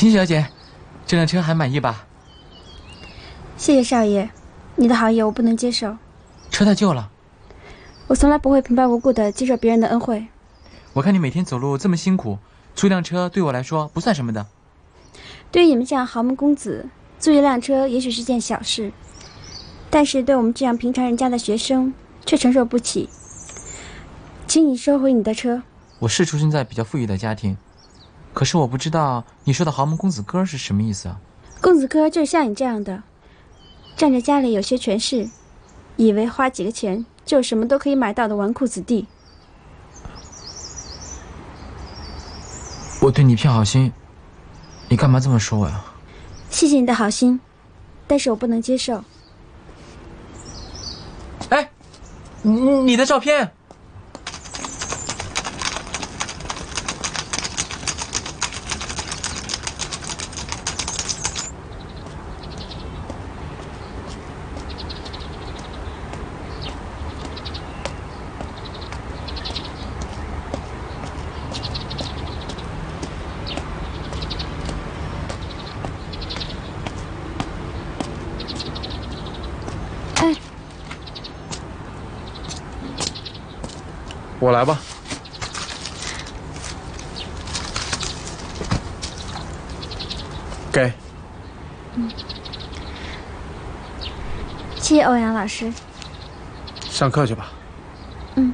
秦小姐，这辆车还满意吧？谢谢少爷，你的好意我不能接受。车太旧了，我从来不会平白无故的接受别人的恩惠。我看你每天走路这么辛苦，租一辆车对我来说不算什么的。对于你们这样豪门公子，租一辆车也许是件小事，但是对我们这样平常人家的学生却承受不起。请你收回你的车。我是出生在比较富裕的家庭，可是我不知道你说的豪门公子哥是什么意思啊？公子哥就是像你这样的，仗着家里有些权势，以为花几个钱就什么都可以买到的纨绔子弟。我对你一片好心，你干嘛这么说我呀？谢谢你的好心，但是我不能接受。哎，你你的照片。我来吧。给，嗯谢谢欧阳老师。上课去吧。嗯。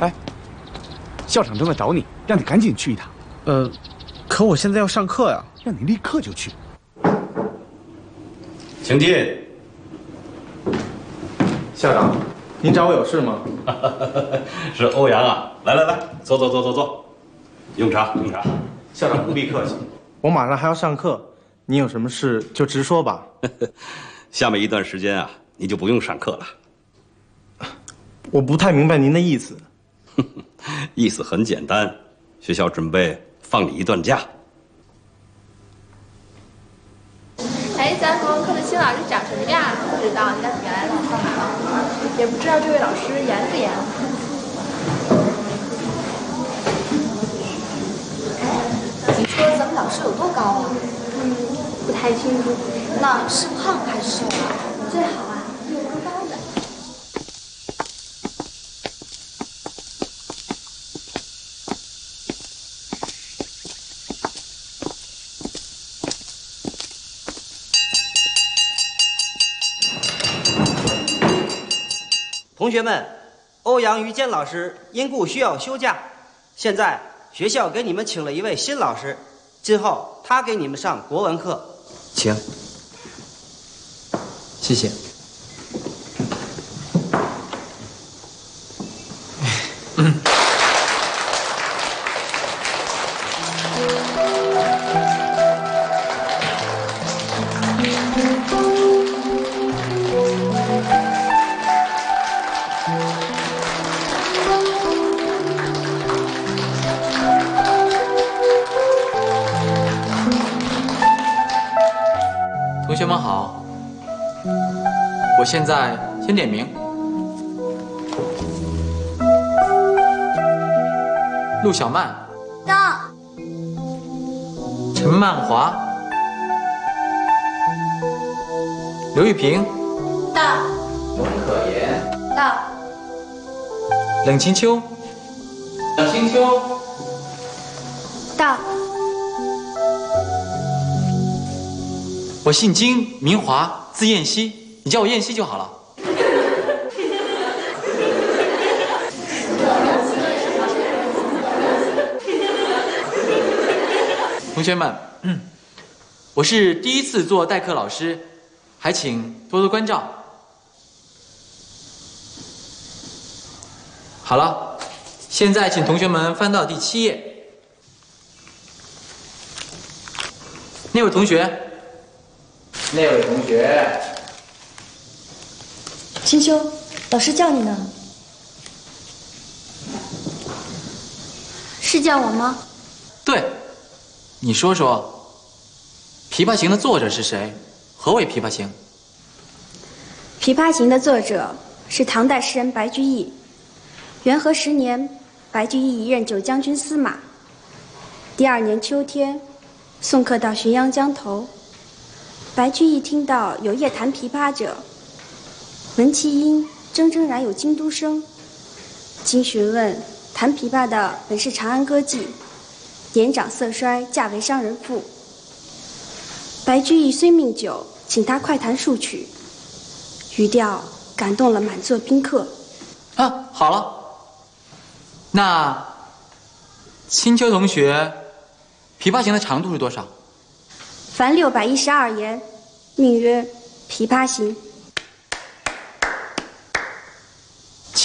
哎，校长正在找你，让你赶紧去一趟。呃，可我现在要上课呀。让你立刻就去。请进。校长，您找我有事吗？是欧阳啊，来来来，坐坐坐坐坐，用茶用茶。校长不必客气，我马上还要上课，您有什么事就直说吧。下面一段时间啊，你就不用上课了。我不太明白您的意思。意思很简单，学校准备放你一段假。哎，咱国文课的新老师长什么样？不知道，你到底原来老师干嘛了？也不知道这位老师严不严。你说咱们老师有多高啊？嗯，不太清楚。那是胖还是瘦啊？最好啊，有个高的。同学们，欧阳于坚老师因故需要休假，现在学校给你们请了一位新老师，今后他给你们上国文课。请，谢谢。现在先点名：陆小曼、到。陈曼华、刘玉萍、到。龙可言、到。冷清秋、冷清秋、到。我姓金，名华，字燕西，你叫我燕西就好了。同学们我是第一次做代课老师还请多多关照。好了现在请同学们翻到第七页。那位同学。那位同学。青秋，老师叫你呢。是叫我吗？对，你说说，《琵琶行》的作者是谁？何为《琵琶行》？《琵琶行》的作者是唐代诗人白居易。元和十年，白居易一任九将军司马。第二年秋天，送客到浔阳江头。白居易听到有夜弹琵琶者，闻其音铮铮然有京都声。经询问，弹琵琶的本是长安歌妓，年长色衰，嫁为商人妇。白居易虽命酒，请他快弹数曲，语调感动了满座宾客。啊，好了。那青秋同学，《琵琶行》的长度是多少？凡六百一十二言，命曰《琵琶行》。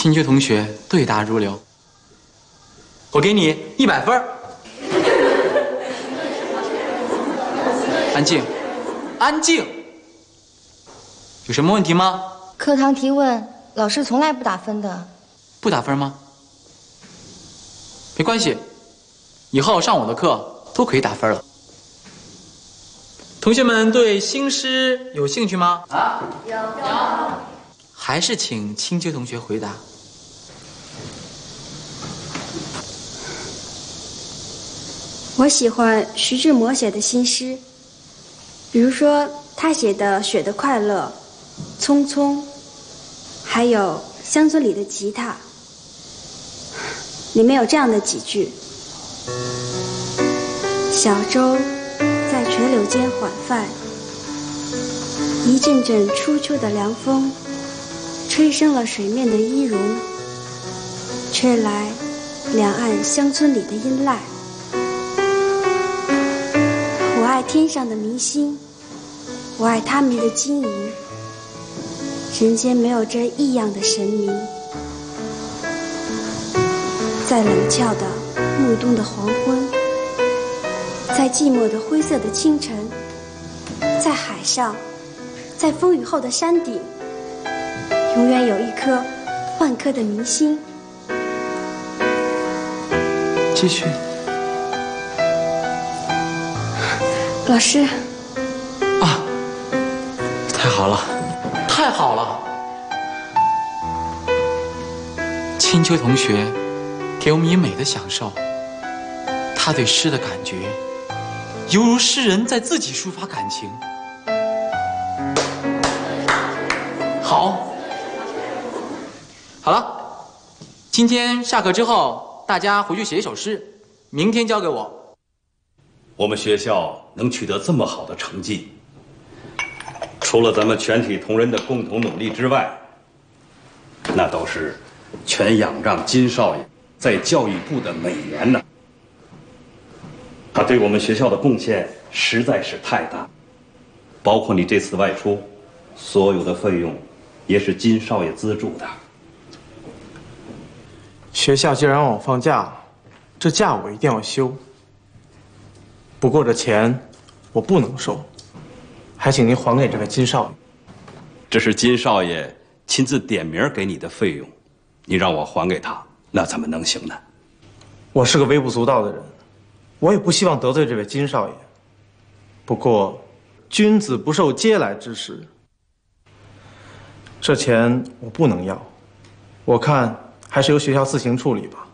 青秋同学对答如流，我给你一百分。安静，安静。有什么问题吗？课堂提问，老师从来不打分的。不打分吗？没关系，以后上我的课都可以打分了。同学们对新诗有兴趣吗？啊，有有。还是请青秋同学回答。我喜欢徐志摩写的新诗，比如说他写的《雪的快乐》《匆匆》，还有乡村里的吉他。里面有这样的几句：小舟在垂柳间缓泛，一阵阵初秋的凉风，吹生了水面的衣绒，吹来两岸乡村里的音籁。我爱天上的明星，我爱他们的晶莹，人间没有这异样的神明。在冷峭的暮冬的黄昏，在寂寞的灰色的清晨，在海上，在风雨后的山顶，永远有一颗万颗的明星。继续。老师，啊，太好了，太好了！青秋同学。给我们以美的享受，他对诗的感觉，犹如诗人在自己抒发感情。好，好了，今天下课之后，大家回去写一首诗，明天交给我。我们学校能取得这么好的成绩，除了咱们全体同仁的共同努力之外，那都是全仰仗金少爷。在教育部的美言呢，他对我们学校的贡献实在是太大，包括你这次外出，所有的费用也是金少爷资助的。学校既然让我放假，这假我一定要休。不过这钱我不能收，还请您还给这位金少爷。这是金少爷亲自点名给你的费用，你让我还给他。那怎么能行呢？我是个微不足道的人，我也不希望得罪这位金少爷。不过，君子不受嗟来之食，这钱我不能要。我看还是由学校自行处理吧。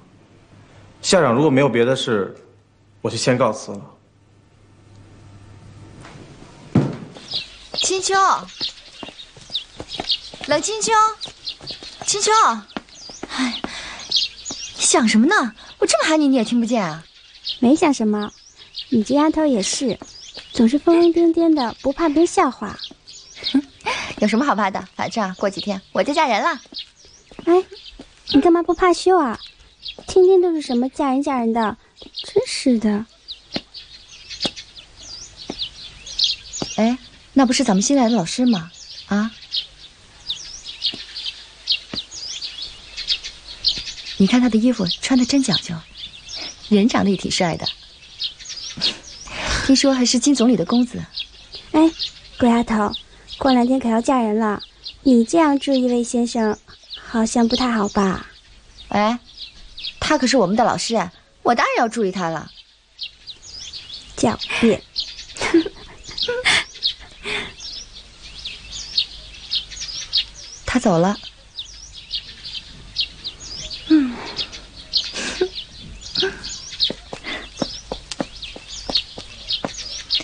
校长如果没有别的事，我就先告辞了。青秋，冷青秋，青秋，哎。想什么呢？我这么喊你，你也听不见啊？没想什么，你这丫头也是，总是疯疯癫癫的，不怕别人笑话。有什么好怕的？反正过几天我就嫁人了。哎，你干嘛不怕羞啊？天天都是什么嫁人嫁人的，真是的。哎，那不是咱们新来的老师吗？啊？你看他的衣服穿的真讲究，人长得也挺帅的。听说还是金总理的公子。哎，鬼丫头，过两天可要嫁人了，你这样注意一位先生，好像不太好吧？哎，他可是我们的老师，我当然要注意他了。狡辩。他走了。